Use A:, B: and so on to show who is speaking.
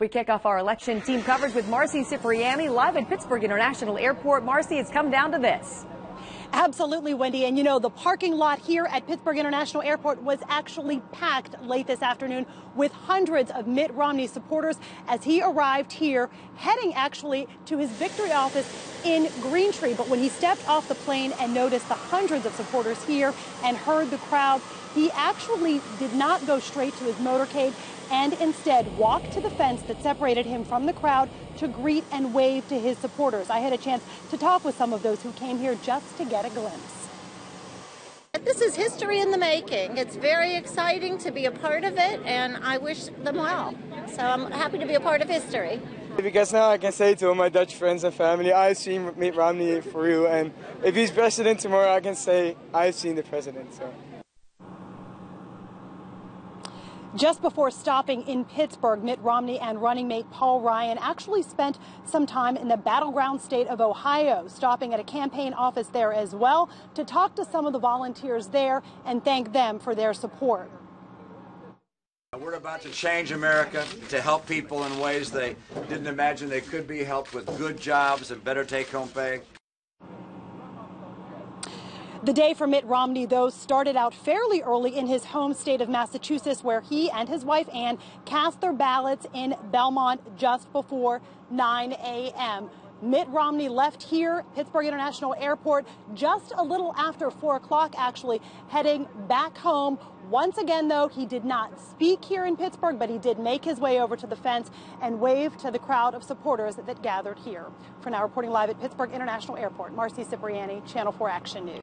A: We kick off our election team coverage with Marcy Cipriani live at Pittsburgh International Airport. Marcy, it's come down to this.
B: Absolutely, Wendy. And you know, the parking lot here at Pittsburgh International Airport was actually packed late this afternoon with hundreds of Mitt Romney supporters as he arrived here, heading actually to his victory office in Greentree. But when he stepped off the plane and noticed the hundreds of supporters here and heard the crowd, he actually did not go straight to his motorcade and instead walked to the fence that separated him from the crowd to greet and wave to his supporters. I had a chance to talk with some of those who came here just to get a glimpse.
C: This is history in the making. It's very exciting to be a part of it, and I wish them well. So I'm happy to be a part of history.
D: Because now I can say to all my Dutch friends and family, I've seen Mitt Romney for you, and if he's president tomorrow, I can say I've seen the president. So.
B: Just before stopping in Pittsburgh, Mitt Romney and running mate Paul Ryan actually spent some time in the battleground state of Ohio, stopping at a campaign office there as well to talk to some of the volunteers there and thank them for their support.
E: We're about to change America to help people in ways they didn't imagine they could be helped with good jobs and better take home pay.
B: The day for Mitt Romney, though, started out fairly early in his home state of Massachusetts, where he and his wife Ann cast their ballots in Belmont just before 9 a.m. Mitt Romney left here, Pittsburgh International Airport, just a little after 4 o'clock, actually, heading back home. Once again, though, he did not speak here in Pittsburgh, but he did make his way over to the fence and wave to the crowd of supporters that gathered here. For now, reporting live at Pittsburgh International Airport, Marcy Cipriani, Channel 4 Action News.